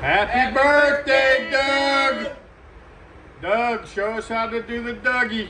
Happy, Happy birthday, birthday, Doug! Doug, show us how to do the Dougie.